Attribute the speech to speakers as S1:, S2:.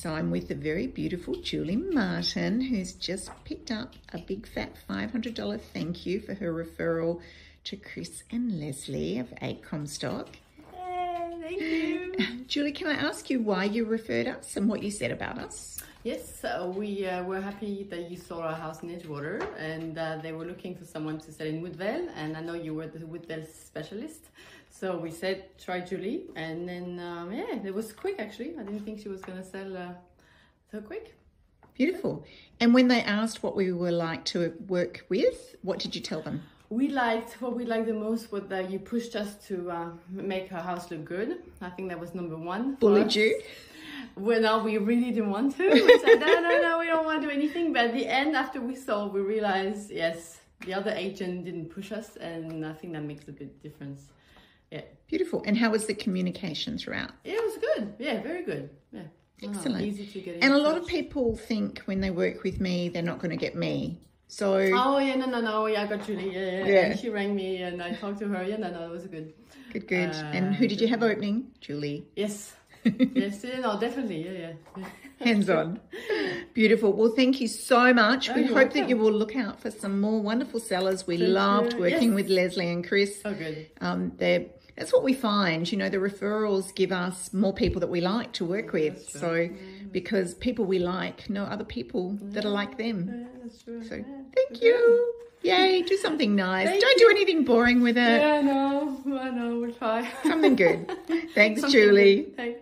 S1: So I'm with the very beautiful Julie Martin, who's just picked up a big fat $500 thank you for her referral to Chris and Leslie of 8 Comstock.
S2: thank you.
S1: Julie, can I ask you why you referred us and what you said about us?
S2: Yes, uh, we uh, were happy that you saw our house in Edgewater and uh, they were looking for someone to sell in Woodvale and I know you were the Woodvale specialist. So we said, try Julie and then, um, yeah, it was quick actually. I didn't think she was going to sell uh, so quick.
S1: Beautiful. And when they asked what we were like to work with, what did you tell them?
S2: We liked, what we liked the most was that you pushed us to uh, make our house look good. I think that was number one.
S1: Bullied you?
S2: Well, no, we really didn't want to. We said, no, no, no, we don't want to do anything. But at the end, after we saw, we realized, yes, the other agent didn't push us. And I think that makes a big difference. Yeah.
S1: Beautiful. And how was the communication throughout?
S2: Yeah, it was good. Yeah, very good. Yeah.
S1: Excellent.
S2: Oh, easy to get
S1: And a lot of people think when they work with me, they're not going to get me. So.
S2: Oh, yeah, no, no, no. Yeah, I got Julie. Yeah, yeah.
S1: Yeah.
S2: And she rang me and I talked to her. Yeah, no, no, it was good.
S1: Good, good.
S2: Uh,
S1: and who did you have opening? Julie.
S2: Yes. yes, yeah, no, definitely. Yeah, yeah.
S1: Hands on. Beautiful. Well, thank you so much.
S2: Oh,
S1: we hope that you will look out for some more wonderful sellers. We
S2: Thank
S1: loved
S2: you.
S1: working
S2: Yes.
S1: with Leslie and Chris.
S2: Oh, good.
S1: Um, they're, that's what we find. You know, the referrals give us more people that we like to work with.
S2: That's true.
S1: So, because people we like know other people that are like them.
S2: Yeah.
S1: So,
S2: yeah.
S1: thank you. Yay, do something nice.
S2: Thank
S1: Don't do anything boring with it.
S2: Yeah, I know. I know. We'll try.
S1: Something good. Thanks,
S2: Something
S1: Julie.
S2: good. Thanks.